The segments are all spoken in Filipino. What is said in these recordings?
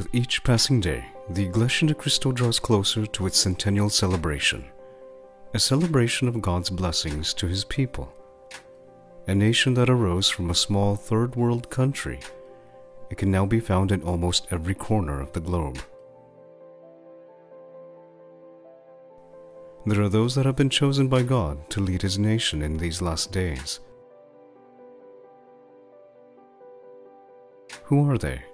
With each passing day, the Iglesia de Cristo draws closer to its centennial celebration, a celebration of God's blessings to His people. A nation that arose from a small third world country, it can now be found in almost every corner of the globe. There are those that have been chosen by God to lead His nation in these last days. Who are they?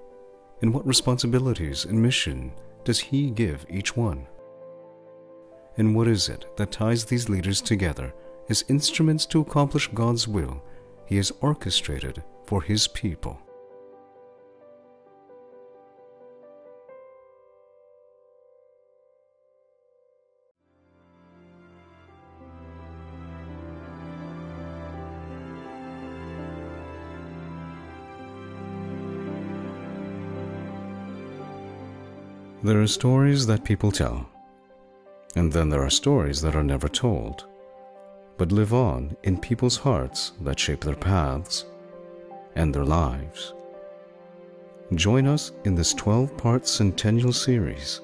And what responsibilities and mission does He give each one? And what is it that ties these leaders together as instruments to accomplish God's will He has orchestrated for His people? There are stories that people tell, and then there are stories that are never told, but live on in people's hearts that shape their paths and their lives. Join us in this 12 part centennial series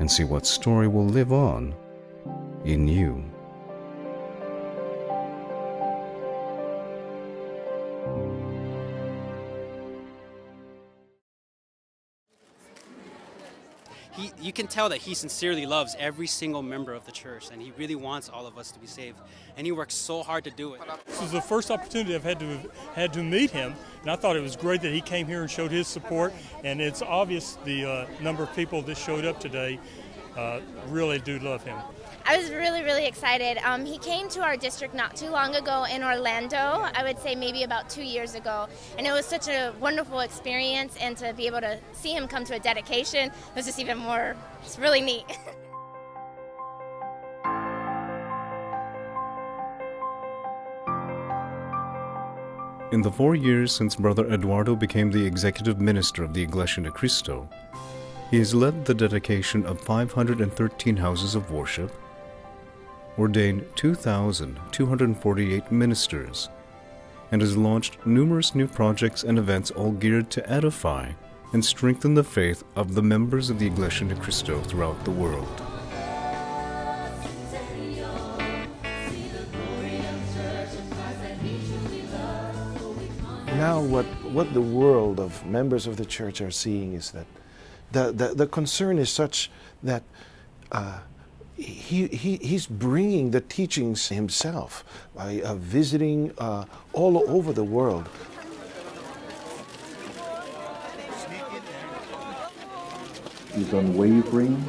and see what story will live on in you. He, you can tell that he sincerely loves every single member of the church and he really wants all of us to be saved and he works so hard to do it This is the first opportunity I've had to had to meet him, and I thought it was great that he came here and showed his support. And it's obvious the uh, number of people that showed up today uh, really do love him. I was really, really excited. Um, he came to our district not too long ago in Orlando, I would say maybe about two years ago. And it was such a wonderful experience, and to be able to see him come to a dedication was just even more, it's really neat. In the four years since Brother Eduardo became the executive minister of the Iglesia de Cristo, he has led the dedication of 513 houses of worship, ordained 2,248 ministers, and has launched numerous new projects and events all geared to edify and strengthen the faith of the members of the Iglesia de Cristo throughout the world. now what, what the world of members of the church are seeing is that the, the, the concern is such that uh, he, he, he's bringing the teachings himself by uh, visiting uh, all over the world. He's unwavering.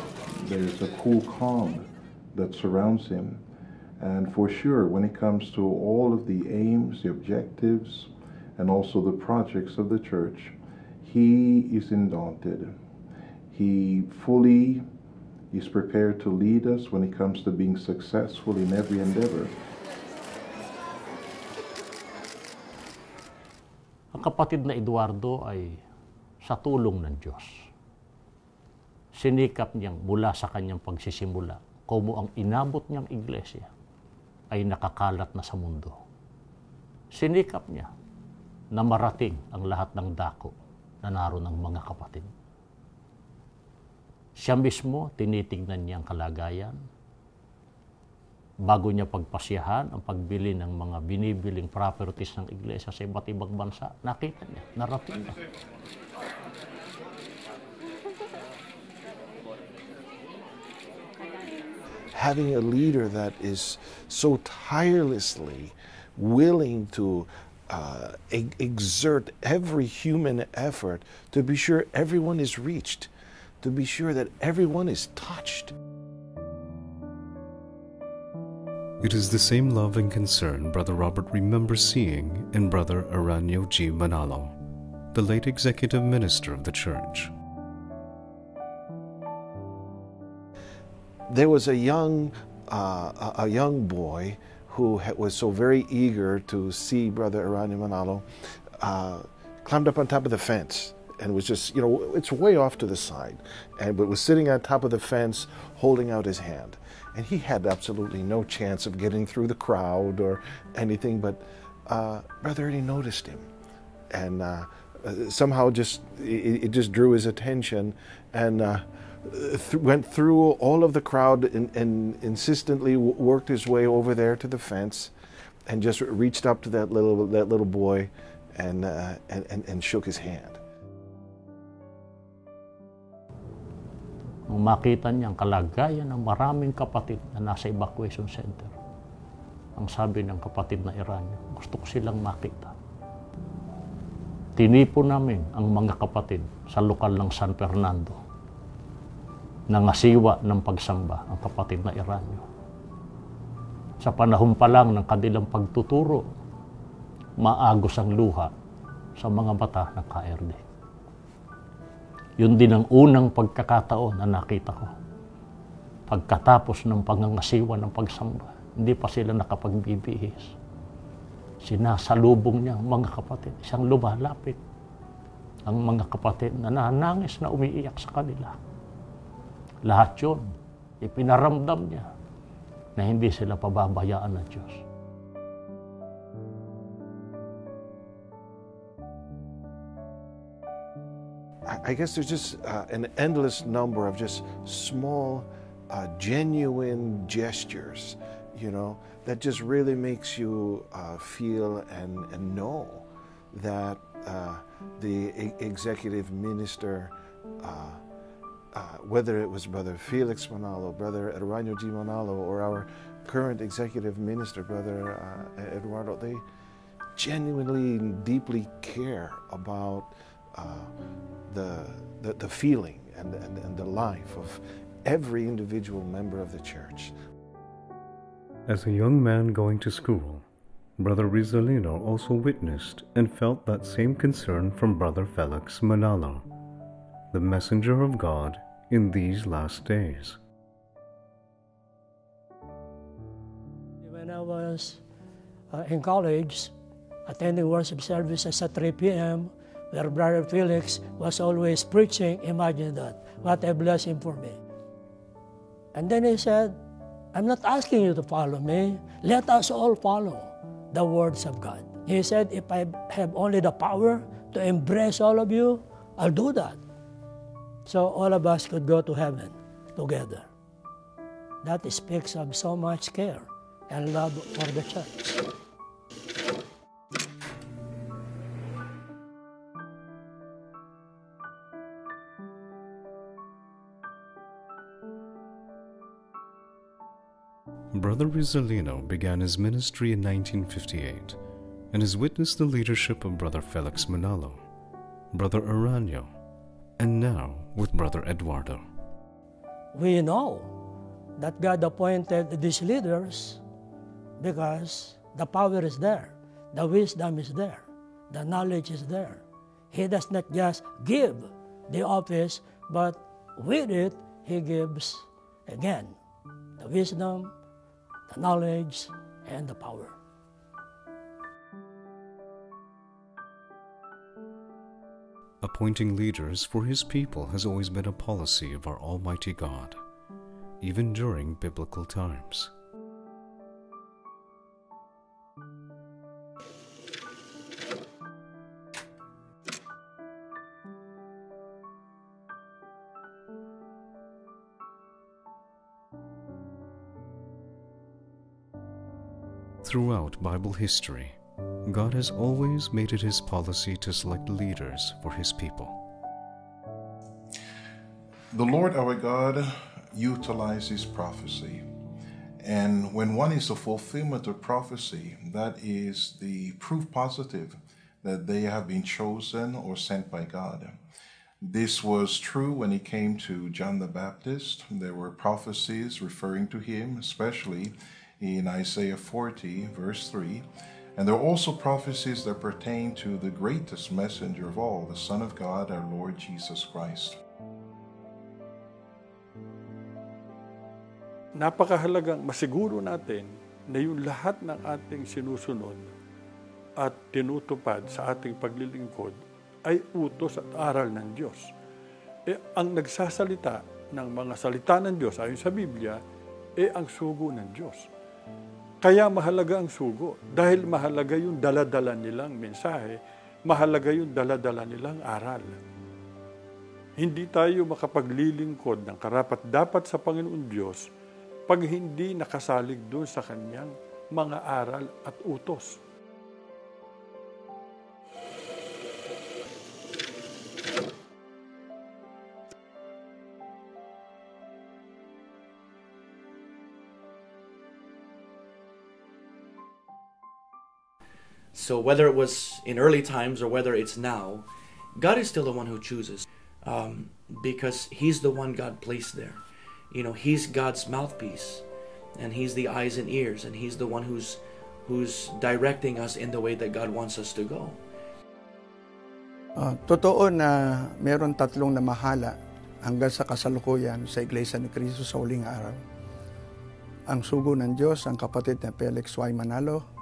There's a cool calm that surrounds him. And for sure, when it comes to all of the aims, the objectives, and also the projects of the church, he is undaunted. He fully is prepared to lead us when it comes to being successful in every endeavor. Ang kapatid na Eduardo ay sa tulong ng Diyos. Sinikap niyang mula sa kanyang pagsisimula, kumo ang inabot niyang iglesia ay nakakalat na sa mundo. Sinikap niya na marating ang lahat ng dako na naroon ng mga kapatid. Siya mismo, tinitignan niya ang kalagayan. Bago niya pagpasyahan ang pagbili ng mga binibiling properties ng iglesia sa iba't ibang bansa, nakita niya, narating niya. Having a leader that is so tirelessly willing to uh, e- exert every human effort to be sure everyone is reached, to be sure that everyone is touched. It is the same love and concern Brother Robert remembers seeing in Brother Aranio G. Manalo, the late executive minister of the church. There was a young, uh, a- young boy who was so very eager to see Brother Arani Manalo, uh, climbed up on top of the fence and was just, you know, it's way off to the side, and but was sitting on top of the fence holding out his hand. And he had absolutely no chance of getting through the crowd or anything, but uh, Brother Ernie noticed him and uh, somehow just it, it, just drew his attention and uh, th- went through all of the crowd and, and insistently w- worked his way over there to the fence and just reached up to that little that little boy and, uh, and, and, and shook his hand. Nung makita niya ang kalagayan ng maraming kapatid na nasa evacuation center, ang sabi ng kapatid na Iranyo, gusto ko silang makita. Tinipon namin ang mga kapatid sa lokal ng San Fernando. Nangasiwa ng pagsamba ang kapatid na Iranyo. Sa panahon pa lang ng kanilang pagtuturo, maagos ang luha sa mga bata ng KRD. Yun din ang unang pagkakataon na nakita ko. Pagkatapos ng pangangasiwa ng pagsamba, hindi pa sila nakapagbibihis. Sinasalubong niya ang mga kapatid, isang lumalapit. Ang mga kapatid na nanangis na umiiyak sa kanila. Lahat yun, ipinaramdam niya na hindi sila pababayaan ng Diyos. I guess there's just uh, an endless number of just small, uh, genuine gestures, you know, that just really makes you uh, feel and, and know that uh, the e- executive minister, uh, uh, whether it was Brother Felix Manalo, Brother Eduardo G. Manalo, or our current executive minister, Brother Eduardo, they genuinely and deeply care about the, the, the, feeling and, and, and the life of every individual member of the church. As a young man going to school, Brother Rizalino also witnessed and felt that same concern from Brother Felix Manalo, the messenger of God in these last days. When I was uh, in college, attending worship services at 3 p.m., where Brother Felix was always preaching, imagine that. What a blessing for me. And then he said, I'm not asking you to follow me. Let us all follow the words of God. He said, if I have only the power to embrace all of you, I'll do that. So all of us could go to heaven together. That speaks of so much care and love for the church. Brother Rizalino began his ministry in 1958 and has witnessed the leadership of Brother Felix Manalo, Brother Aranyo, and now with Brother Eduardo. We know that God appointed these leaders because the power is there, the wisdom is there, the knowledge is there. He does not just give the office, but with it, He gives again the wisdom, the knowledge, and the power. Appointing leaders for his people has always been a policy of our Almighty God, even during biblical times. Throughout Bible history, God has always made it his policy to select leaders for his people. The Lord our God utilizes prophecy. And when one is a fulfillment of prophecy, that is the proof positive that they have been chosen or sent by God. This was true when it came to John the Baptist. There were prophecies referring to him, especially in Isaiah 40, verse 3. And there are also prophecies that pertain to the greatest messenger of all, the Son of God, our Lord Jesus Christ. Napakahalagang masiguro natin na yung lahat ng ating sinusunod at tinutupad sa ating paglilingkod ay utos at aral ng Diyos. E, ang nagsasalita ng mga salita ng Diyos ayon sa Biblia, e ang sugo ng Diyos. Kaya mahalaga ang sugo dahil mahalaga yung daladala nilang mensahe mahalaga yung dala-dala nilang aral. Hindi tayo makapaglilingkod ng karapat-dapat sa Panginoon Diyos pag hindi nakasalig doon sa Kanyang mga aral at utos. So whether it was in early times or whether it's now, God is still the one who chooses, um, because He's the one God placed there. You know, He's God's mouthpiece, and He's the eyes and ears, and He's the one who's who's directing us in the way that God wants us to go. Uh, totoo na meron tatlong namahala hanggang sa kasalukuyan sa Iglesia ni Cristo sa huling araw. Ang sugo ng Diyos, ang kapatid na Felix Y. Manalo,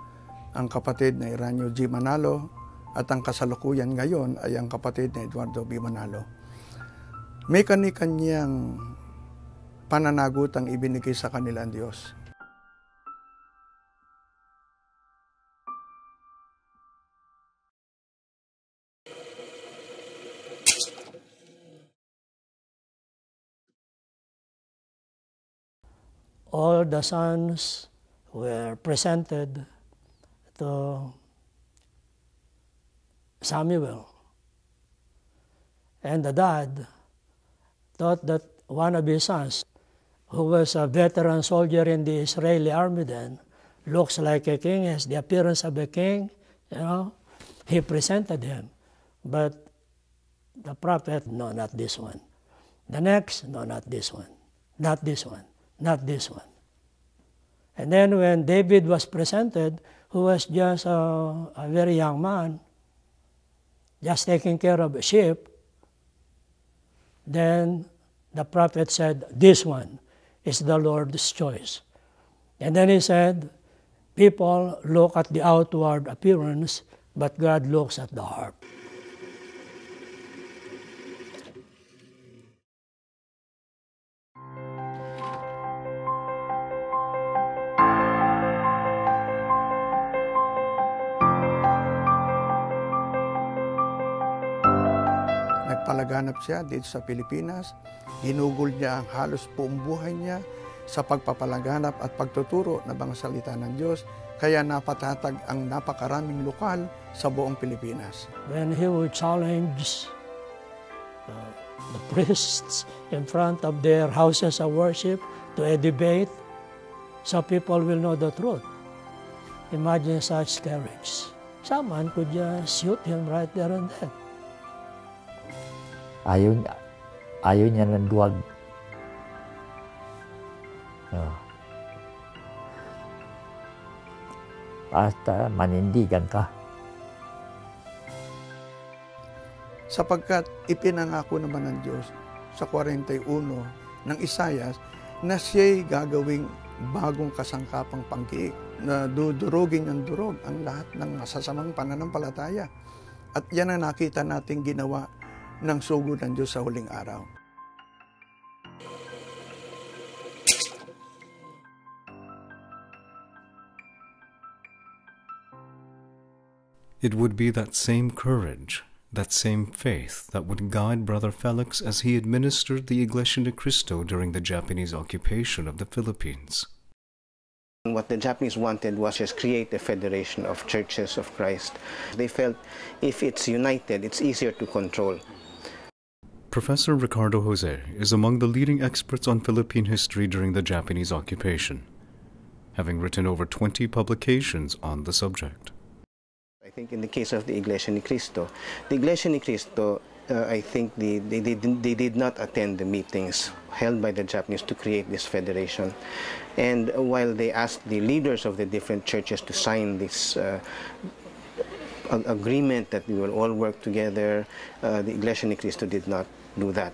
ang kapatid na Iranio G. Manalo, at ang kasalukuyan ngayon ay ang kapatid na Eduardo B. Manalo. May kani-kanyang pananagutang ibinigay sa kanila ang Diyos. all the sons were presented to Samuel. And the dad thought that one of his sons, who was a veteran soldier in the Israeli army then, looks like a king, has the appearance of a king, you know, he presented him. But the prophet, no, not this one. The next, no, not this one. Not this one not this one. And then when David was presented, who was just a, a very young man, just taking care of a sheep, then the prophet said, This one is the Lord's choice. And then he said, People look at the outward appearance, but God looks at the heart. Nagpalaganap siya dito sa Pilipinas. Ginugol niya ang halos buong buhay niya sa pagpapalaganap at pagtuturo ng mga salita ng Diyos. Kaya napatatag ang napakaraming lokal sa buong Pilipinas. When he would challenge uh, the priests in front of their houses of worship to a debate, so people will know the truth. Imagine such courage. Someone could just shoot him right there and then. Ayaw, ayaw niya ng duwag. Oh. Basta manindigan ka. Sapagkat ipinangako naman ng Diyos sa 41 ng Isayas na siya'y gagawing bagong kasangkapang pangkiik na dudurugin ng durog ang lahat ng masasamang pananampalataya. At yan ang nakita nating ginawa ng sugo ng Diyos sa huling araw. It would be that same courage, that same faith that would guide Brother Felix as he administered the Iglesia de Cristo during the Japanese occupation of the Philippines. What the Japanese wanted was just create a federation of churches of Christ. They felt if it's united, it's easier to control. Professor Ricardo Jose is among the leading experts on Philippine history during the Japanese occupation, having written over 20 publications on the subject. I think in the case of the Iglesia Ni Cristo, the Iglesia Ni Cristo, uh, I think they, they, they, they did not attend the meetings held by the Japanese to create this federation. And while they asked the leaders of the different churches to sign this uh, agreement that we will all work together, uh, the Iglesia Ni Cristo did not do that.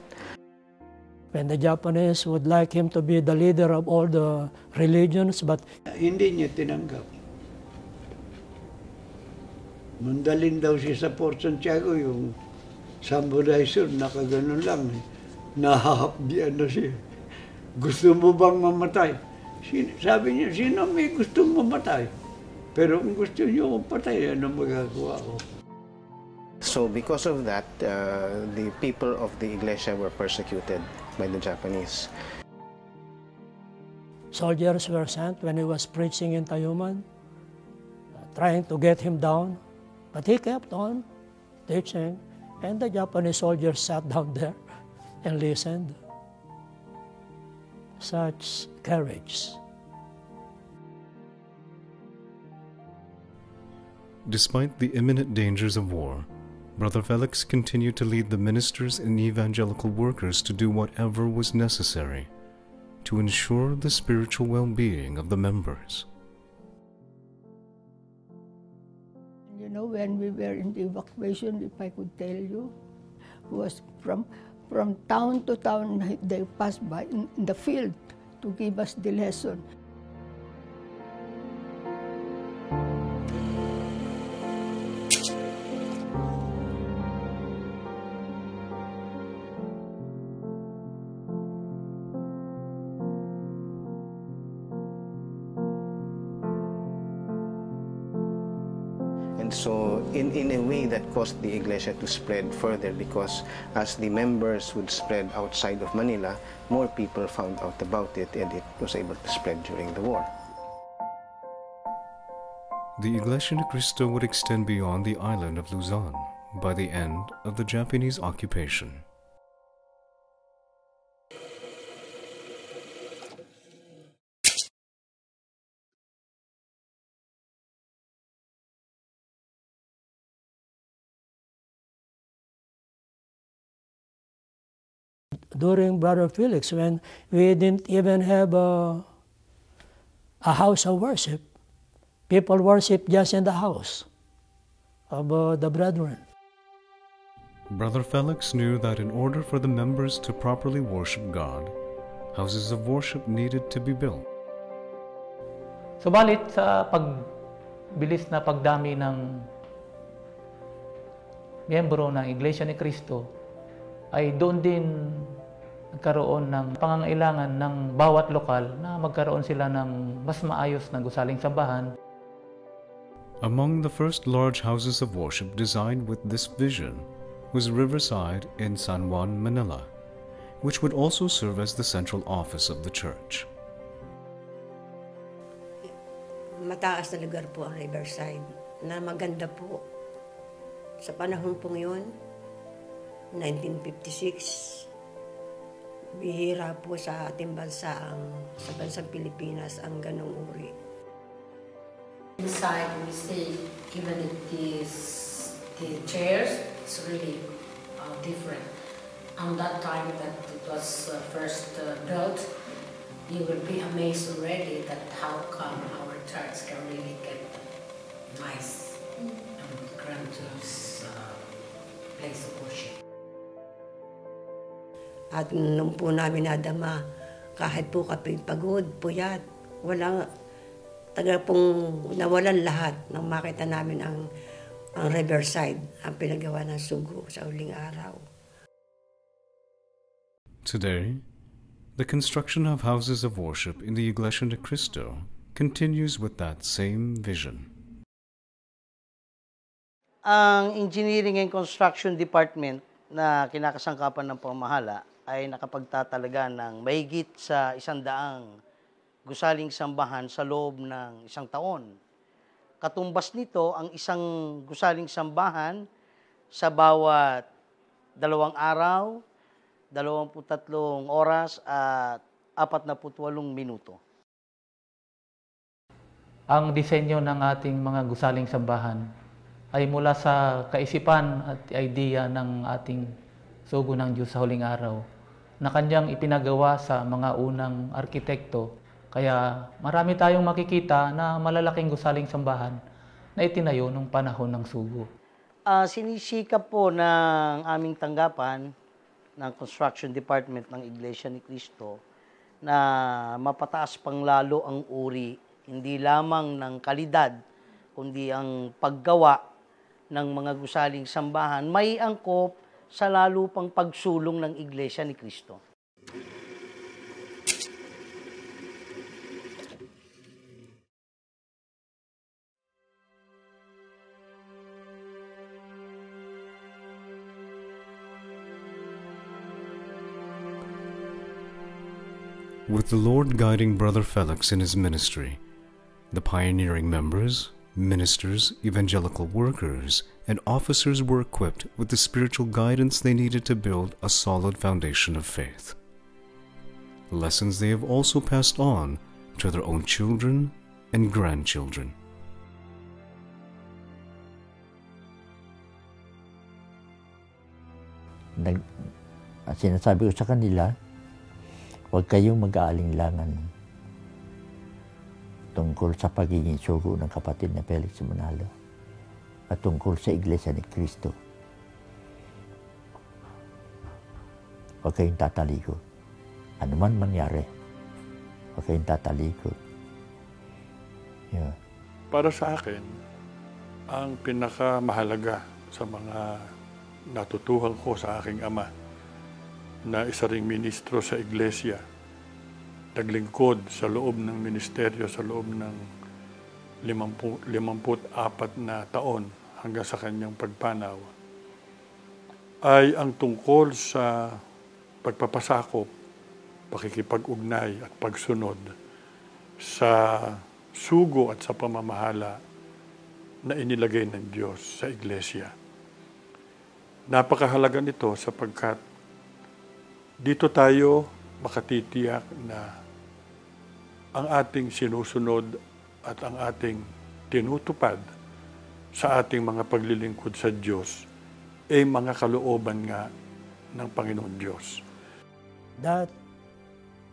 When the Japanese would like him to be the leader of all the religions, but hindi niya tinanggap. Mandalin daw siya sa Port Santiago, yung samurai suit, nakaganon lang. Eh. Nahahapdian na siya. Gusto mo bang mamatay? Sabi niya, sino may gusto mamatay? Pero kung gusto niyo patay, ano magagawa ko? So because of that, uh, the people of the Iglesia were persecuted by the Japanese. Soldiers were sent when he was preaching in Tayuman, trying to get him down, but he kept on teaching, and the Japanese soldiers sat down there and listened. Such courage. Despite the imminent dangers of war, Brother Felix continued to lead the ministers and evangelical workers to do whatever was necessary to ensure the spiritual well being of the members. You know, when we were in the evacuation, if I could tell you, was from from town to town, they passed by in, in the field to give us the lesson. Caused the Iglesia to spread further because as the members would spread outside of Manila, more people found out about it and it was able to spread during the war. The Iglesia Ni Cristo would extend beyond the island of Luzon by the end of the Japanese occupation. During Brother Felix when we didn't even have a, a house of worship. People worship just in the house of uh, the brethren. Brother Felix knew that in order for the members to properly worship God, houses of worship needed to be built. Subalit sa pagbilis na pagdami ng miyembro ng Iglesia ni Cristo, ay doon din nagkaroon ng pangangailangan ng bawat lokal na magkaroon sila ng mas maayos na gusaling sambahan. Among the first large houses of worship designed with this vision was Riverside in San Juan, Manila, which would also serve as the central office of the church. Mataas na lugar po ang Riverside na maganda po. Sa panahon pong yun, 1956, bihira po sa ating bansa ang sa bansang Pilipinas ang ganong uri. Inside we see even it is the chairs, it's really uh, different. On that time that it was uh, first uh, built, you will be amazed already that how come our church can really get nice and grandiose uh, place of worship. At nung po namin nadama, kahit po kami pagod, puyat, wala, taga pong nawalan lahat nang makita namin ang, ang Riverside, ang pinagawa ng sugo sa uling araw. Today, the construction of houses of worship in the Iglesia de Cristo continues with that same vision. Ang Engineering and Construction Department na kinakasangkapan ng pamahala ay nakapagtatalaga ng mahigit sa isang daang gusaling sambahan sa loob ng isang taon. Katumbas nito ang isang gusaling sambahan sa bawat dalawang araw, 23 oras at 48 minuto. Ang disenyo ng ating mga gusaling sambahan ay mula sa kaisipan at idea ng ating sugo ng Diyos sa huling araw na kanyang ipinagawa sa mga unang arkitekto. Kaya marami tayong makikita na malalaking gusaling sambahan na itinayo nung panahon ng sugo. Uh, sinisikap po ng aming tanggapan ng Construction Department ng Iglesia ni Cristo na mapataas pang lalo ang uri, hindi lamang ng kalidad, kundi ang paggawa ng mga gusaling sambahan, may angkop sa lalo pang pagsulong ng Iglesia ni Kristo. With the Lord guiding Brother Felix in his ministry, the pioneering members, ministers, evangelical workers, and officers were equipped with the spiritual guidance they needed to build a solid foundation of faith. Lessons they have also passed on to their own children and grandchildren. Nag, sinasabi ko sa kanila, huwag kayong mag-aalinlangan tungkol sa pagiging sugo ng kapatid na Felix Manalo at tungkol sa Iglesia ni Cristo. Huwag kayong tatalikod. Ano man mangyari, huwag kayong tatalikod. Yeah. Para sa akin, ang pinakamahalaga sa mga natutuhan ko sa aking ama na isa ring ministro sa iglesia, naglingkod sa loob ng ministeryo sa loob ng 50, 54 na taon hanggang sa kanyang pagpanaw ay ang tungkol sa pagpapasakop, pakikipag-ugnay at pagsunod sa sugo at sa pamamahala na inilagay ng Diyos sa iglesia. Napakahalaga nito sapagkat dito tayo makatitiyak na ang ating sinusunod at ang ating tinutupad sa ating mga paglilingkod sa Diyos ay mga kalooban nga ng Panginoon Diyos. That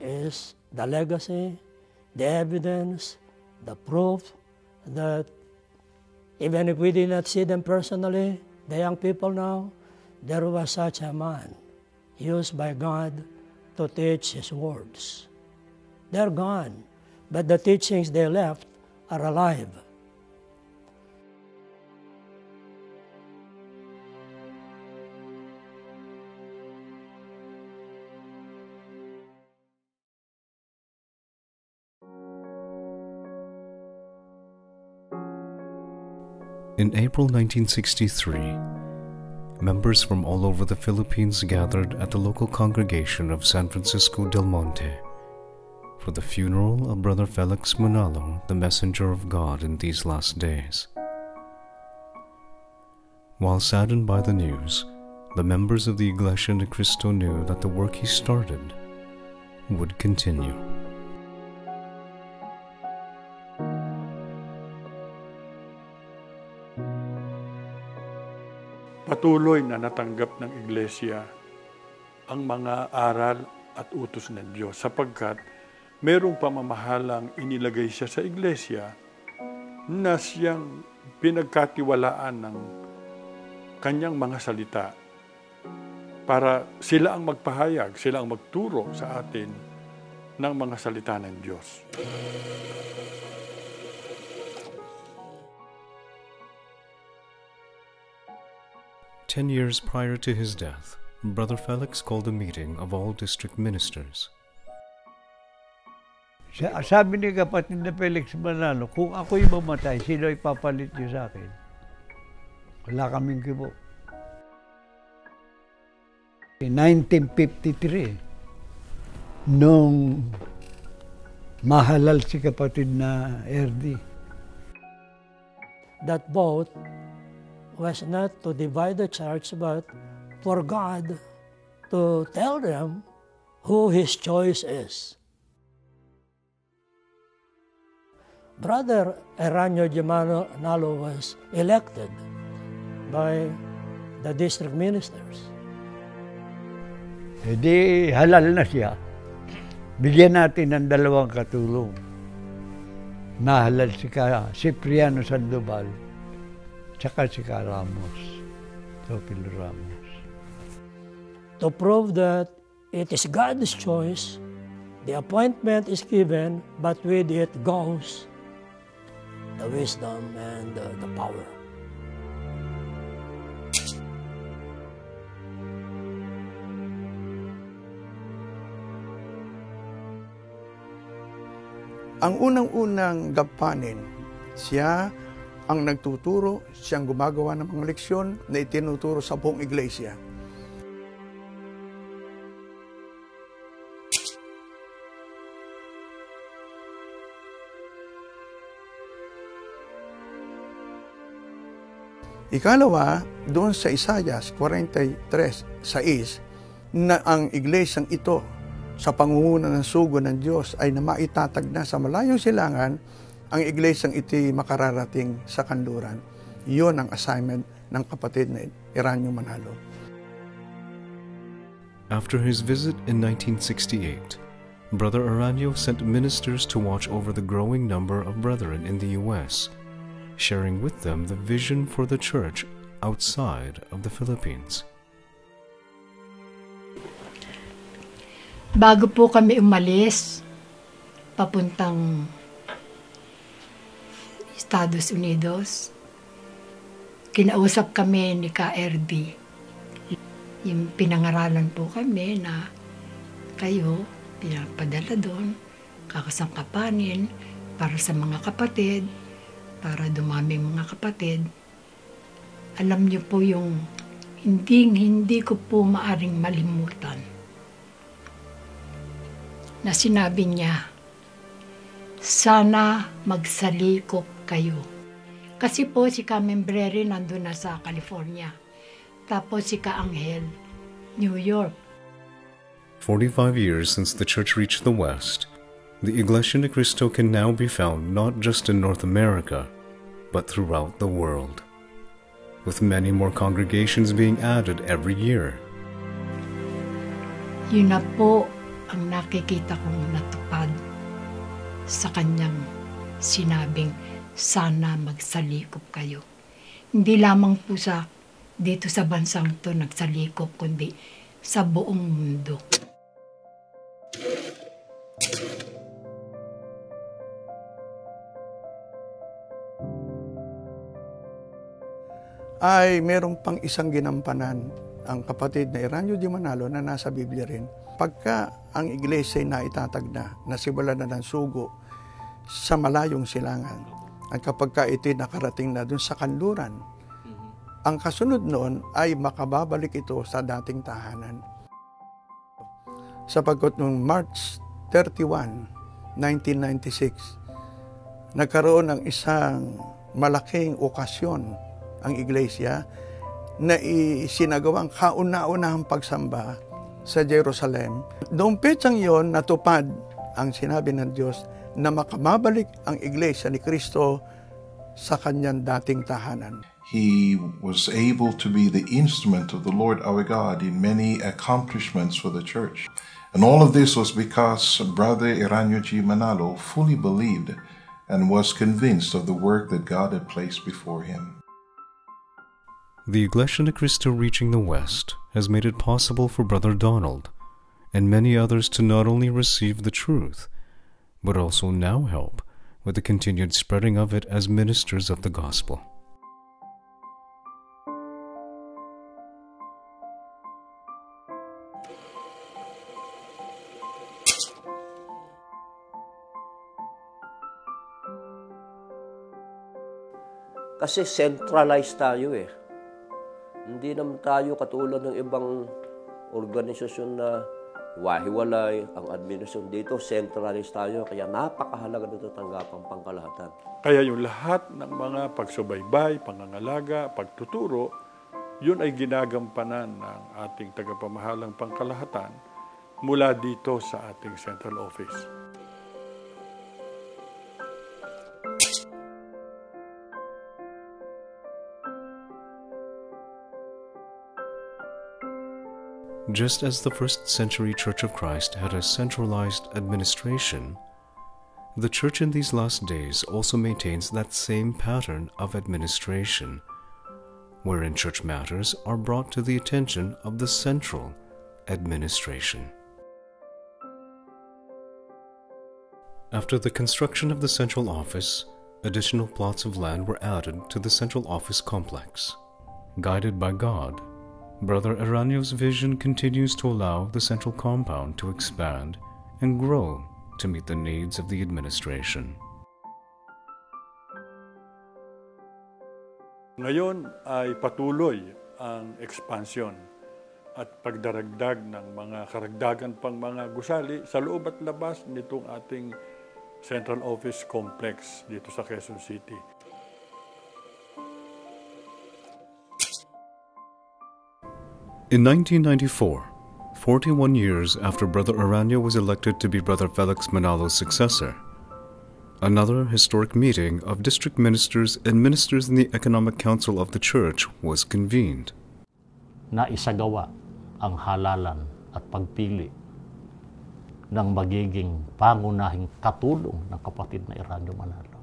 is the legacy, the evidence, the proof that even if we did not see them personally, the young people now, there was such a man used by God to teach His words. They're gone, but the teachings they left are alive. In April 1963, members from all over the Philippines gathered at the local congregation of San Francisco del Monte for the funeral of Brother Felix Manalo, the messenger of God in these last days. While saddened by the news, the members of the Iglesia de Cristo knew that the work he started would continue. Patuloy na natanggap ng Iglesia ang mga aral at utos ng Diyos sapagkat merong pamamahalang inilagay siya sa Iglesia na siyang pinagkatiwalaan ng kanyang mga salita para sila ang magpahayag, sila ang magturo sa atin ng mga salita ng Diyos. Ten years prior to his death, Brother Felix called a meeting of all district ministers. Sa- Sabi ni kapatid na Felix Manalo, kung ako'y mamatay, sino ipapalit niyo sa akin? Wala kaming kibo. In 1953, nung mahalal si kapatid na RD, That vote was not to divide the church, but for God to tell them who His choice is. Brother Eranio Germano Nalo was elected by the district ministers. edi halal na siya. Bigyan natin ng dalawang katulong. Nahalal si Cipriano Sandoval, tsaka si Ramos, Teofilo Ramos. To prove that it is God's choice, the appointment is given, but with it goes the wisdom and the, the power. Ang unang-unang gapanin, siya ang nagtuturo, siyang gumagawa ng mga leksyon na itinuturo sa buong iglesia. Ikalawa, doon sa Isaiah 43:6 na ang iglesyang ito sa pangunguna ng sugo ng Diyos ay na maitatag na sa malayong silangan ang iglesyang iti makararating sa kanluran. Iyon ang assignment ng kapatid na Iranyo Manalo. After his visit in 1968, Brother Aranyo sent ministers to watch over the growing number of brethren in the U.S., sharing with them the vision for the church outside of the Philippines. Bago po kami umalis, papuntang Estados Unidos, kinausap kami ni KRD. Yung pinangaralan po kami na kayo, pinapadala doon, kakasangkapanin para sa mga kapatid, para dumami mga kapatid. Alam niyo po yung hindi, hindi ko po maaring malimutan na sinabi niya, sana magsalikop kayo. Kasi po si Kamembrere nandun na sa California. Tapos si Kaanghel, New York. 45 years since the church reached the West, the Iglesia Ni Cristo can now be found not just in North America, but throughout the world, with many more congregations being added every year. Yun na po ang nakikita kong natupad sa kanyang sinabing sana magsalikop kayo. Hindi lamang po sa dito sa bansang to nagsalikop, kundi sa buong mundo. ay meron pang isang ginampanan ang kapatid na Iranyo Di Manalo na nasa Biblia rin. Pagka ang iglesia ay naitatag na, nasimulan na ng sugo sa malayong silangan, at kapag ka iti nakarating na dun sa kanluran, ang kasunod noon ay makababalik ito sa dating tahanan. Sapagkat noong March 31, 1996, nagkaroon ng isang malaking okasyon ang iglesia na isinagawang kauna-unahang pagsamba sa Jerusalem. Noong petsang yon natupad ang sinabi ng Diyos na makamabalik ang iglesia ni Kristo sa kanyang dating tahanan. He was able to be the instrument of the Lord our God in many accomplishments for the church. And all of this was because Brother Iranyo G. Manalo fully believed and was convinced of the work that God had placed before him. The Iglesia Ni Cristo reaching the West has made it possible for Brother Donald and many others to not only receive the truth, but also now help with the continued spreading of it as ministers of the gospel. Kasi centralized tayo eh. Hindi naman tayo katulad ng ibang organisasyon na wahiwalay ang administrasyon dito, centralized tayo, kaya napakahalaga nito tanggapang pangkalahatan. Kaya yung lahat ng mga pagsubaybay, pangangalaga, pagtuturo, yun ay ginagampanan ng ating tagapamahalang pangkalahatan mula dito sa ating central office. Just as the first century Church of Christ had a centralized administration, the Church in these last days also maintains that same pattern of administration, wherein church matters are brought to the attention of the central administration. After the construction of the central office, additional plots of land were added to the central office complex. Guided by God, Brother Aranyo's vision continues to allow the central compound to expand and grow to meet the needs of the administration. Ngayon ay patuloy ang expansion at pagdaragdag ng mga karagdagan pang mga gusali sa loob at labas nitong ating Central Office Complex dito sa Quezon City. In 1994, 41 years after Brother Arano was elected to be Brother Felix Manalo's successor, another historic meeting of district ministers and ministers in the Economic Council of the Church was convened. na isagawa ang halalan at pagpili ng magiging pangunahing katulong ng kapatid na Iranyo Manalo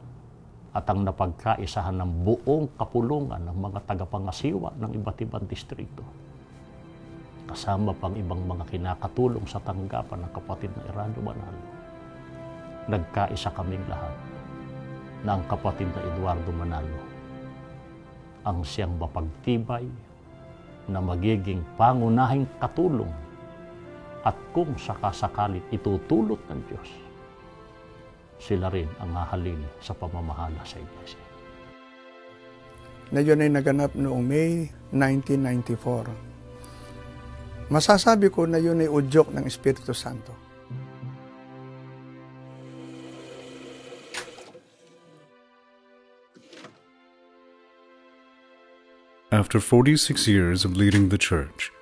at ang napagkaisahan ng buong kapulungan ng mga tagapangasiwa ng iba't ibang distrito kasama pang ibang mga kinakatulong sa tanggapan ng kapatid na Iranyo Manalo. Nagkaisa kaming lahat na ang kapatid na Eduardo Manalo ang siyang mapagtibay na magiging pangunahing katulong at kung sakasakalit itutulot ng Diyos, sila rin ang hahalin sa pamamahala sa Iglesia. Na yun ay naganap noong May 1994. Masasabi ko na yun ay udyok ng Espiritu Santo. After 46 years of leading the church,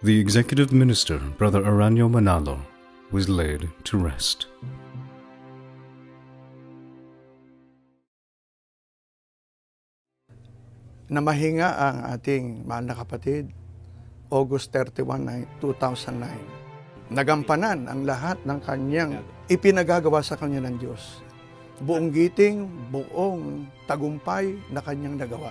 the executive minister, Brother Arano Manalo, was laid to rest. Namahinga ang ating mahal na kapatid, August 31, 2009. Nagampanan ang lahat ng kanyang ipinagagawa sa kanya ng Diyos. Buong giting, buong tagumpay na kanyang nagawa.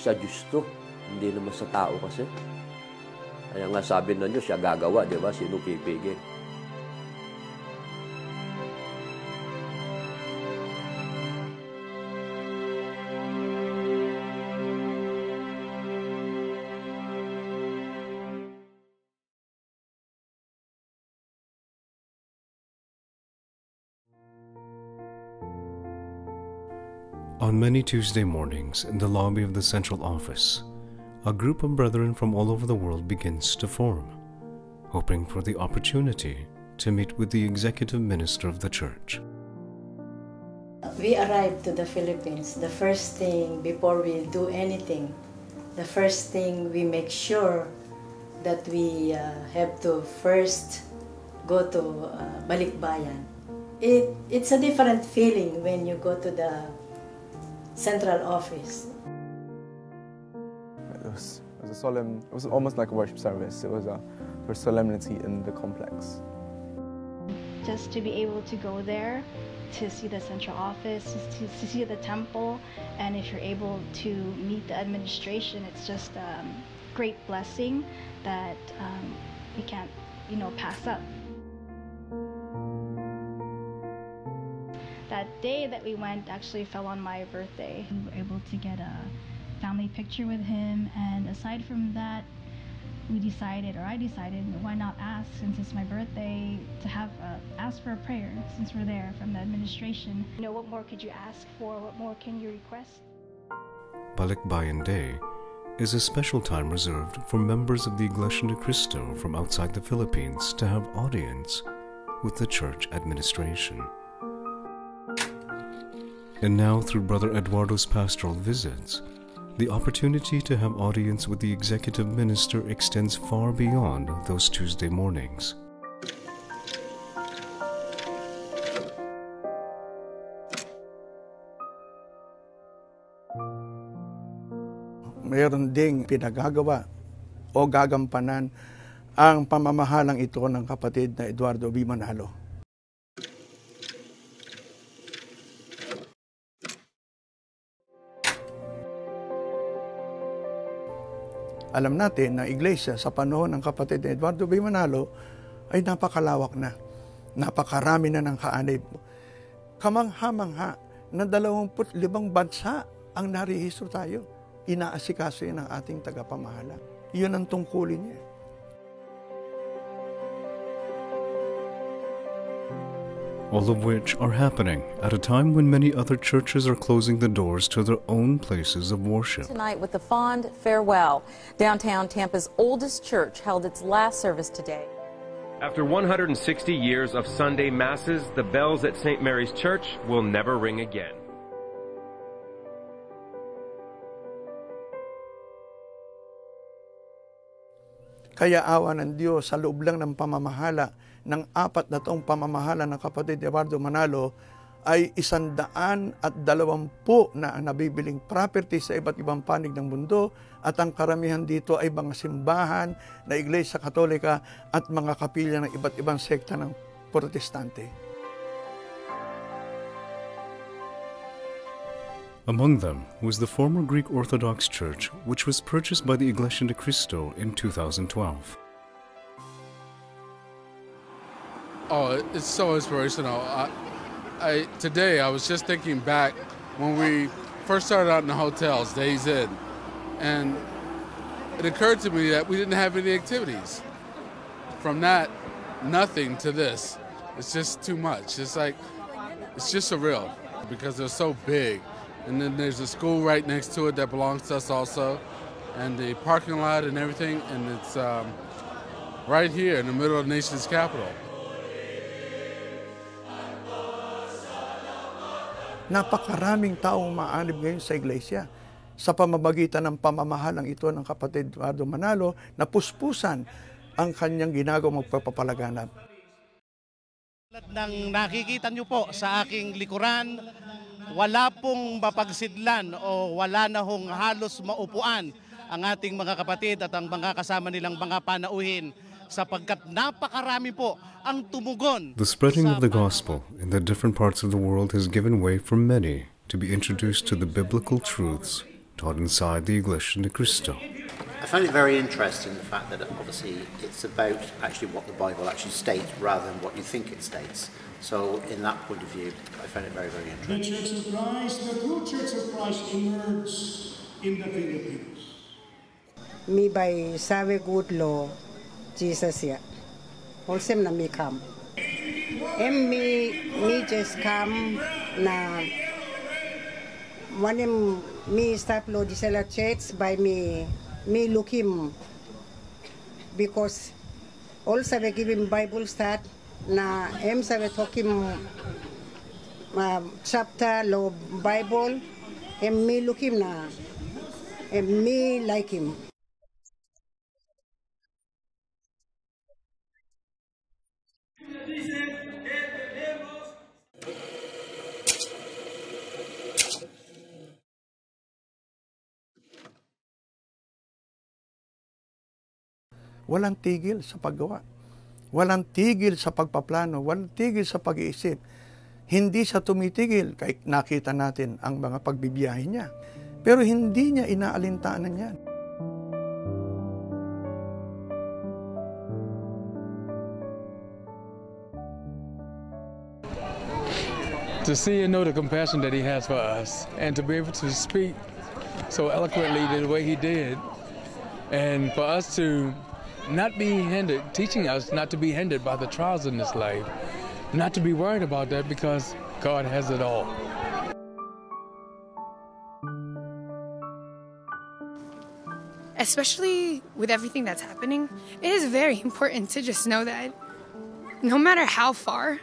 sa Diyos to. Hindi naman sa tao kasi. Kaya nga sabi ng Diyos, siya gagawa, di ba? Sino pipigil? On many Tuesday mornings, in the lobby of the central office, a group of brethren from all over the world begins to form, hoping for the opportunity to meet with the executive minister of the church. We arrived to the Philippines. The first thing, before we do anything, the first thing we make sure that we uh, have to first go to uh, Balikbayan. It, it's a different feeling when you go to the central office. It was, a solemn, it was almost like a worship service. It was a, there was solemnity in the complex. just to be able to go there to see the central office to, to see the temple and if you're able to meet the administration it's just a um, great blessing that um, we can't you know pass up that day that we went actually fell on my birthday we were able to get a family picture with him and aside from that we decided, or I decided, why not ask, since it's my birthday, to have uh, ask for a prayer since we're there from the administration. You know, what more could you ask for? What more can you request? Balikbayan Day is a special time reserved for members of the Iglesia de Cristo from outside the Philippines to have audience with the church administration. And now, through Brother Eduardo's pastoral visits, the opportunity to have audience with the executive minister extends far beyond those Tuesday mornings. mayroon ding pinagagawa o gagampanan ang pamamahalang ito ng kapatid na Eduardo B. Manalo. Alam natin na iglesia sa panahon ng kapatid na Eduardo B. Manalo ay napakalawak na. Napakarami na ng kaanib. Kamangha-mangha na 25 bansa ang narihiso tayo inaasikaso yan ng ating tagapamahala. Yun ang tungkulin niya. All of which are happening at a time when many other churches are closing the doors to their own places of worship. Tonight with the fond farewell. Downtown Tampa's oldest church held its last service today. After 160 years of Sunday Masses, the bells at St. Mary's Church will never ring again. Kaya awa ng Diyos sa loob lang ng pamamahala ng apat na taong pamamahala ng kapatid Eduardo Manalo ay isandaan at dalawampu na nabibiling property sa iba't ibang panig ng mundo at ang karamihan dito ay mga simbahan na Iglesia Katolika at mga kapilya ng iba't ibang sekta ng protestante. Among them was the former Greek Orthodox Church, which was purchased by the Iglesia de Cristo in 2012. Oh, it's so inspirational. I, I today I was just thinking back when we first started out in the hotels, Days in, and it occurred to me that we didn't have any activities. From that, nothing to this, it's just too much. It's like it's just surreal because they're so big, and then there's a school right next to it that belongs to us also, and the parking lot and everything, and it's um, right here in the middle of the nation's capital. Napakaraming taong maanib ngayon sa iglesia sa pamamagitan ng pamamahalang ito ng kapatid Eduardo Manalo na puspusan ang kanyang ginagawang magpapapalaganap. Nang nakikita nyo po sa aking likuran, wala pong mapagsidlan o wala na hong halos maupuan ang ating mga kapatid at ang mga kasama nilang mga panauhin sapagkat napakarami po ang tumugon. The spreading of the gospel in the different parts of the world has given way for many to be introduced to the biblical truths taught inside the Iglesia de Cristo. I find it very interesting the fact that obviously it's about actually what the Bible actually states rather than what you think it states. So, in that point of view, I find it very, very The interesting. Church of Christ, the true Church of Christ emerged in the Philippines. Me by Sawe Good Law, Jesus ya. Also na me come. Em me, me just come na one em me start lo di sela church by me me look him because also we give him Bible start na em sabe talk him uh, chapter lo Bible em me look him na me like him. Walang tigil sa paggawa. Walang tigil sa pagpaplano. Walang tigil sa pag-iisip. Hindi siya tumitigil kahit nakita natin ang mga pagbibiyahe niya. Pero hindi niya inaalintanan yan. to see and know the compassion that he has for us and to be able to speak so eloquently the way he did and for us to not be hindered teaching us not to be hindered by the trials in this life not to be worried about that because god has it all especially with everything that's happening, it is very important to just know that no matter how far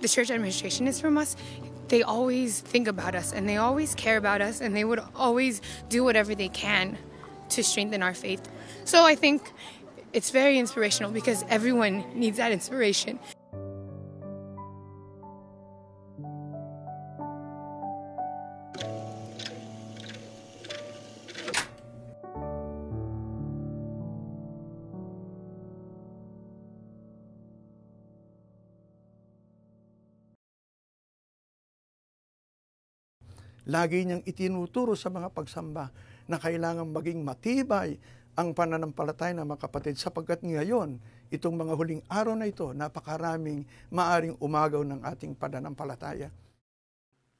the church administration is from us, they always think about us and they always care about us and they would always do whatever they can to strengthen our faith. So I think it's very inspirational because everyone needs that inspiration. Lagi niyang itinuturo sa mga pagsamba na kailangan maging matibay ang pananampalataya ng mga kapatid sapagkat ngayon, itong mga huling araw na ito, napakaraming maaring umagaw ng ating pananampalataya.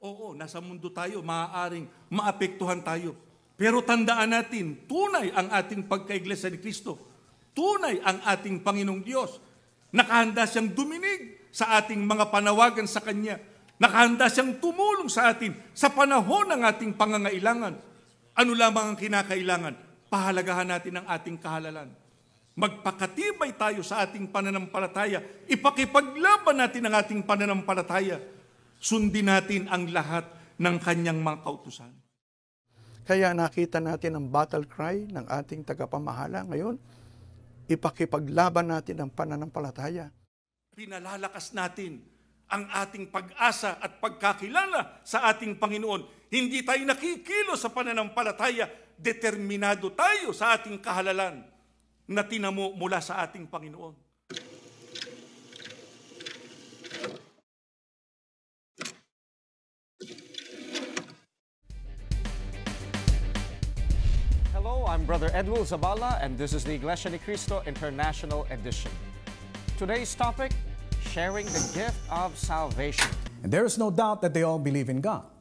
Oo, nasa mundo tayo, maaaring maapektuhan tayo. Pero tandaan natin, tunay ang ating pagkaiglesia ni Kristo. Tunay ang ating Panginoong Diyos. Nakahanda siyang duminig sa ating mga panawagan sa Kanya. Nakahanda siyang tumulong sa atin sa panahon ng ating pangangailangan. Ano lamang ang kinakailangan? Pahalagahan natin ang ating kahalalan. Magpakatibay tayo sa ating pananampalataya. Ipakipaglaban natin ang ating pananampalataya. Sundin natin ang lahat ng kanyang mga kautusan. Kaya nakita natin ang battle cry ng ating tagapamahala ngayon. Ipakipaglaban natin ang pananampalataya. Pinalalakas natin ang ating pag-asa at pagkakilala sa ating Panginoon. Hindi tayo nakikilo sa pananampalataya, determinado tayo sa ating kahalalan na tinamo mula sa ating Panginoon. Hello, I'm Brother Edwin Zabala, and this is the Iglesia Ni Cristo International Edition. Today's topic sharing the gift of salvation. And there is no doubt that they all believe in God.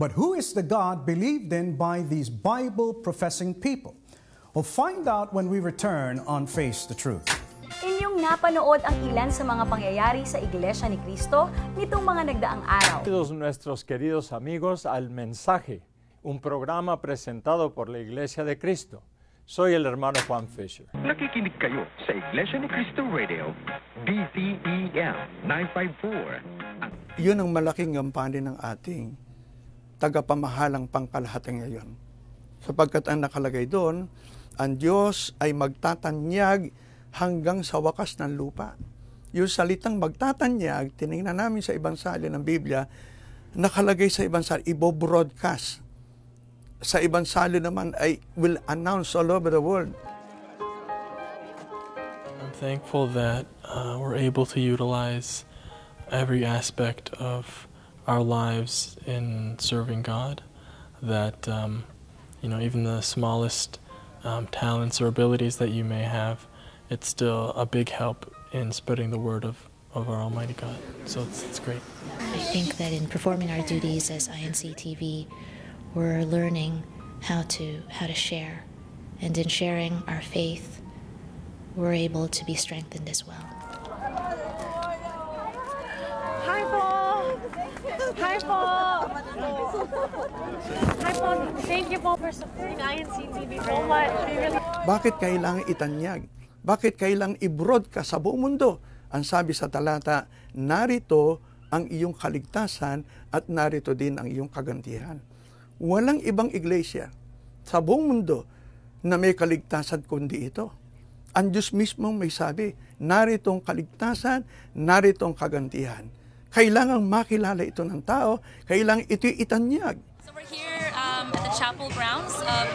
But who is the God believed in by these Bible professing people? We'll find out when we return on Face the Truth. Inyong napanood ang ilan sa mga pangyayari sa Iglesia ni Cristo nitong mga nagdaang araw. Bienvenidos nuestros queridos amigos al mensaje, un programa presentado por la Iglesia de Cristo. Soy el hermano Juan Fisher. Nakikinig kayo sa Iglesia ni Cristo Radio, DTEM 954. Yun ang malaking gampanin ng ating tagapamahalang pangkalahatan ngayon. Sapagkat ang nakalagay doon, ang Diyos ay magtatanyag hanggang sa wakas ng lupa. Yung salitang magtatanyag, tinignan namin sa ibang sali ng Biblia, nakalagay sa ibang sali, ibo-broadcast. Sa ibang sali naman ay will announce all over the world. I'm thankful that uh, we're able to utilize every aspect of our lives in serving God. That um, you know, even the smallest um, talents or abilities that you may have, it's still a big help in spreading the word of, of our Almighty God. So it's, it's great. I think that in performing our duties as INC TV, we're learning how to how to share, and in sharing our faith, we're able to be strengthened as well. Hi po! Hi po! Thank you po for supporting INC TV so much. Bakit kailangan itanyag? Bakit kailangan i-broadcast sa buong mundo? Ang sabi sa talata, narito ang iyong kaligtasan at narito din ang iyong kagantihan. Walang ibang iglesia sa buong mundo na may kaligtasan kundi ito. Ang Diyos mismo may sabi, narito ang kaligtasan, narito ang kagantihan. Kailangang makilala ito ng tao, kailangang ito'y itanyag. So we're here um, at the chapel grounds of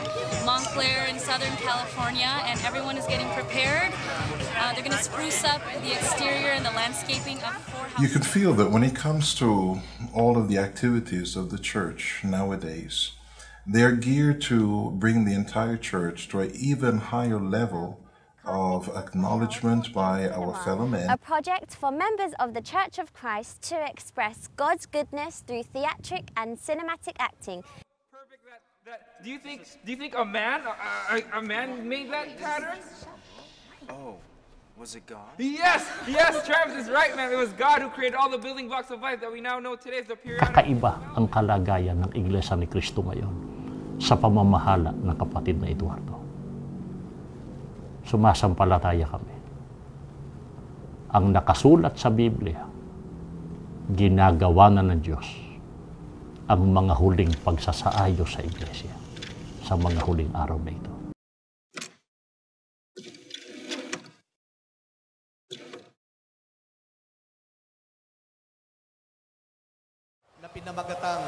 Montclair in Southern California, and everyone is getting prepared. Uh, they're going to spruce up the exterior and the landscaping of four You can feel that when it comes to all of the activities of the church nowadays, they're geared to bring the entire church to an even higher level of acknowledgement by our fellow men. A project for members of the Church of Christ to express God's goodness through theatric and cinematic acting. Perfect. That. Do you think? Do you think a man, a, a, a man made that pattern? Oh, was it God? Yes, yes. Travis is right, man. It was God who created all the building blocks of life that we now know today as the periodic. Kakaiba ang kalagayan ng Iglesia ni Cristo ngayon sa pamamahala ng kapatid na Eduardo. Sumasampalataya kami. Ang nakasulat sa Biblia, ginagawa na ng Diyos ang mga huling pagsasaayo sa Iglesia sa mga huling araw na ito. na pinamagatang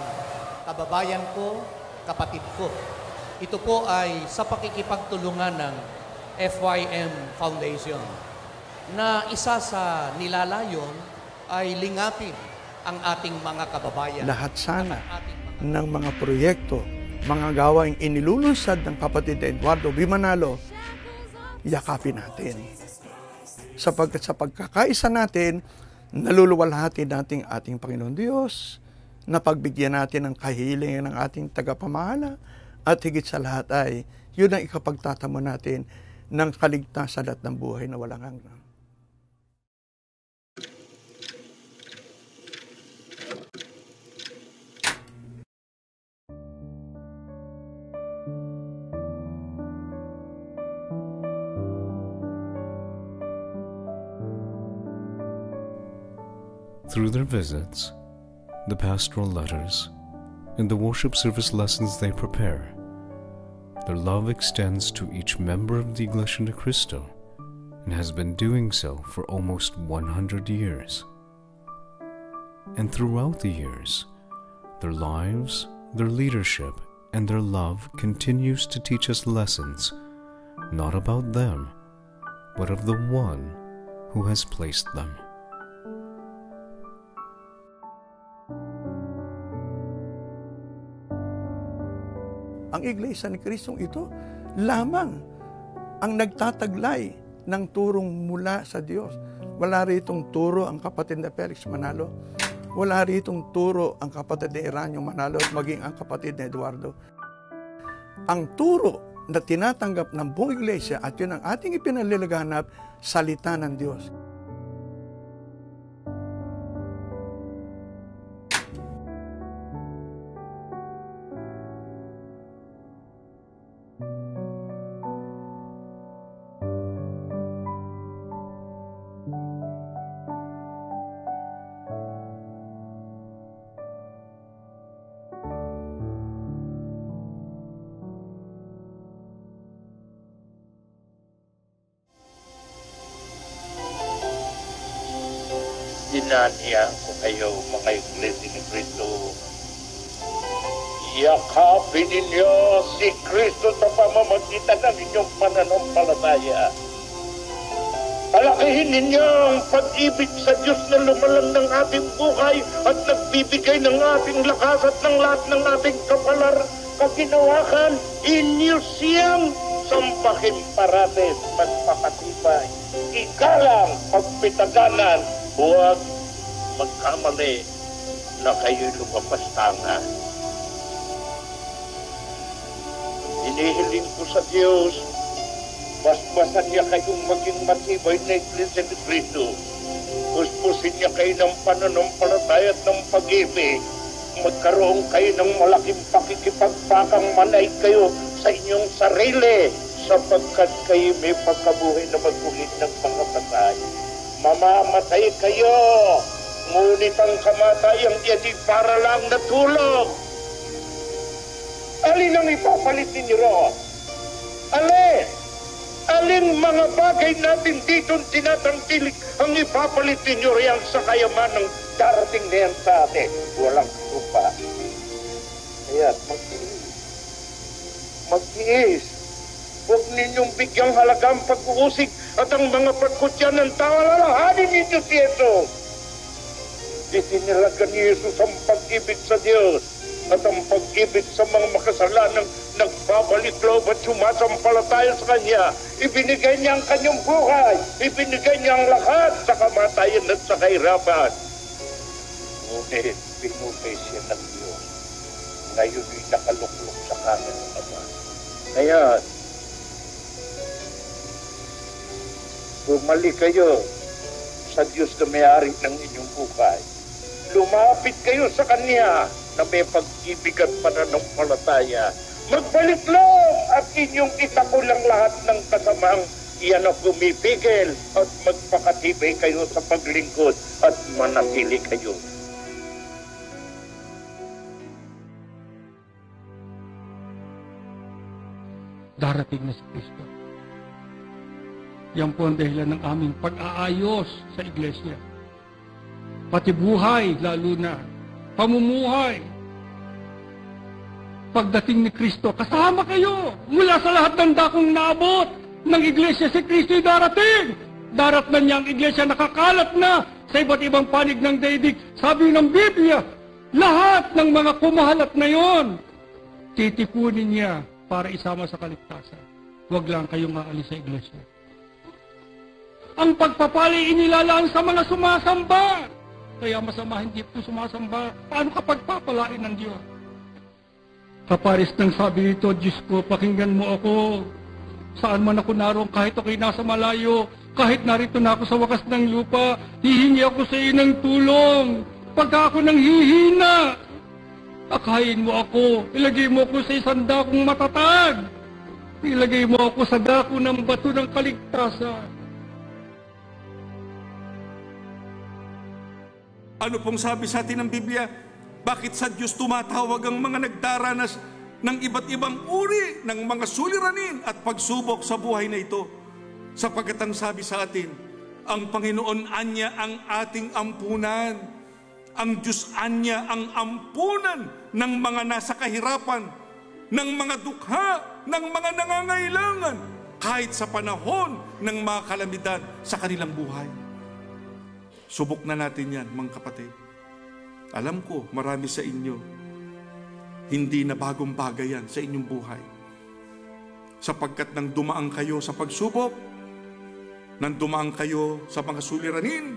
kababayan ko, kapatid ko. Ito po ay sa pakikipagtulungan ng FYM Foundation na isa sa nilalayon ay lingapin ang ating mga kababayan. Lahat sana ng mga proyekto, mga gawaing inilulunsad ng kapatid na Eduardo Bimanalo, yakapin natin. Sapagkat sa pagkakaisa natin, naluluwalhati natin ating Panginoon Diyos, na pagbigyan natin ng kahilingan ng ating tagapamahala, at higit sa lahat ay, yun ang ikapagtatamo natin ng kaligtasan at ng buhay na walang hanggan. Through their visits, the pastoral letters, and the worship service lessons they prepare, their love extends to each member of the Iglesia de Cristo and has been doing so for almost 100 years. And throughout the years, their lives, their leadership, and their love continues to teach us lessons, not about them, but of the one who has placed them. Ang Iglesia ni Kristong ito lamang ang nagtataglay ng turong mula sa Diyos. Wala ritong turo ang kapatid na Felix Manalo. Wala ritong turo ang kapatid ni Eranio Manalo at maging ang kapatid ni Eduardo. Ang turo na tinatanggap ng buong iglesia at yun ang ating ipinalalaganap, salita ng Diyos. Kayo mga iglesia ni Kristo. Yakapin ninyo si Kristo sa pamamagitan ng inyong pananampalataya. Palakihin ninyo ang pag-ibig sa Diyos na lumalang ng ating buhay at nagbibigay ng ating lakas at ng lahat ng ating kapalar kaginawakan. Inyo siyang sampakin parate, magpapatibay. Igalang pagpitaganan, huwag magkamali na kayo lumapastangan. Inihiling ko sa Diyos, basbasan niya kayong maging matibay na Iglesia ni Cristo. Puspusin niya kayo ng pananampalataya at ng pag-ibig. Magkaroon kayo ng malaking pakikipagpakang manay kayo sa inyong sarili sapagkat kayo may pagkabuhay na magbulit ng mga patay. Mamamatay kayo, ngunit ang kamatayang iyan di para lang natulog. Alin ang ipapalit ninyo roon? Alin? Alin mga bagay natin dito tinatangkilik ang ipapalit ninyo riyan sa kayaman ng darating na yan sa atin? Walang lupa. Kaya mag-iis. Mag-iis. Huwag ninyong bigyang halaga ang pag-uusig at ang mga pagkutyan ng tao. Lalahanin ninyo si Jesus. Itinilagan ni Jesus ang pag-ibig sa Diyos at ang pag-ibig sa mga makasalanang nagbabalik loob at sumasampalataya sa Kanya. Ibinigay niya ang kanyang buhay. Ibinigay niya ang lahat sa kamatayan at sa kahirapan. Ngunit pinupay siya ng Diyos. Ngayon ay nakaluklok sa kanan ng Ama. Kaya, bumalik kayo sa Diyos na may-ari ng inyong buhay. Lumapit kayo sa Kanya na may pag-ibig at pananampalataya. Magbalik loob at inyong itakulang lahat ng kasamang iyan ang pumipigil at magpakatibay kayo sa paglingkod at manatili kayo. Darating na si Kristo. Yan po ang dahilan ng aming pag-aayos sa iglesia. Pati buhay, lalo na. Pamumuhay. Pagdating ni Kristo, kasama kayo. Mula sa lahat ng dakong naabot ng iglesia si Kristo ay darating. Darat na niya ang iglesia, nakakalat na sa iba't ibang panig ng daigdig. Sabi ng Biblia, lahat ng mga kumahalat na yon, titipunin niya para isama sa kaligtasan. Huwag lang kayong aalis sa iglesia. Ang pagpapali inilalaan sa mga sumasamba. Kaya masama hindi po sumasamba. Paano kapag papalain ng Diyos? Kaparis ng sabi nito, Diyos ko, pakinggan mo ako. Saan man ako naroon, kahit ako'y nasa malayo, kahit narito na ako sa wakas ng lupa, hihingi ako sa iyo ng tulong. Pagka ako nang hihina, akayin mo ako, ilagay mo ako sa isang dakong matatag. Ilagay mo ako sa dako ng bato ng kaligtasan. Ano pong sabi sa atin ng Biblia? Bakit sa Diyos tumatawag ang mga nagdaranas ng iba't ibang uri ng mga suliranin at pagsubok sa buhay na ito? Sapagkat ang sabi sa atin, ang Panginoon anya ang ating ampunan. Ang Diyos anya ang ampunan ng mga nasa kahirapan, ng mga dukha, ng mga nangangailangan, kahit sa panahon ng mga kalamidad sa kanilang buhay. Subok na natin yan, mga kapatid. Alam ko, marami sa inyo, hindi na bagong bagay yan sa inyong buhay. Sapagkat nang dumaan kayo sa pagsubok, nang dumaan kayo sa mga suliranin,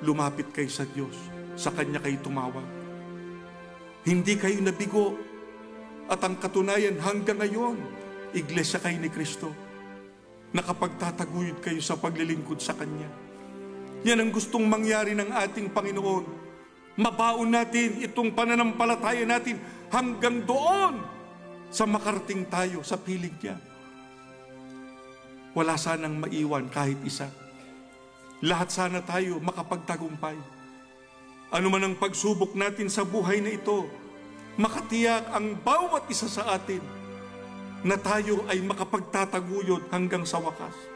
lumapit kayo sa Diyos, sa Kanya kayo tumawag. Hindi kayo nabigo, at ang katunayan hanggang ngayon, iglesia kayo ni Kristo. Nakapagtataguyod kayo sa paglilingkod sa Kanya. Yan ang gustong mangyari ng ating Panginoon. Mabaon natin itong pananampalataya natin hanggang doon sa makarating tayo sa piling niya. Wala sanang maiwan kahit isa. Lahat sana tayo makapagtagumpay. Ano man ang pagsubok natin sa buhay na ito, makatiyak ang bawat isa sa atin na tayo ay makapagtataguyod hanggang sa wakas.